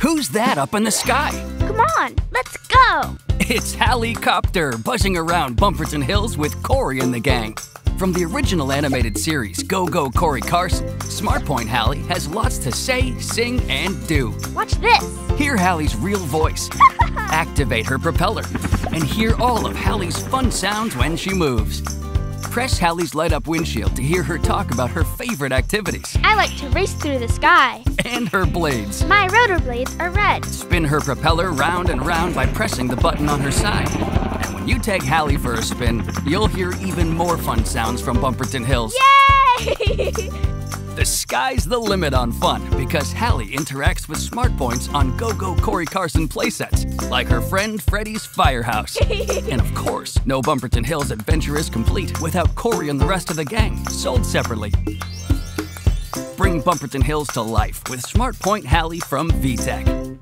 Who's that up in the sky? Come on, let's go! It's Halle-Copter buzzing around Bumperton Hills with Cory and the gang. From the original animated series Go Go Cory Carson, SmartPoint Halle has lots to say, sing, and do. Watch this! Hear Halle's real voice, activate her propeller, and hear all of Halle's fun sounds when she moves. Press Halle's light up windshield to hear her talk about her favorite activities I like to race through the sky. and her blades. My rotor blades are red. Spin her propeller round and round by pressing the button on her side. And when you take Halle for a spin, you'll hear even more fun sounds from Bumperton Hills. Yay! The sky's the limit on fun because Halle interacts with smart points on Go Go Cory Carson playsets, like her friend Freddy's Firehouse. and of course, no Bumperton Hills adventure is complete without Cory and the rest of the gang, sold separately. Bring Bumperton Hills to life with Smart Point Halle from VTech.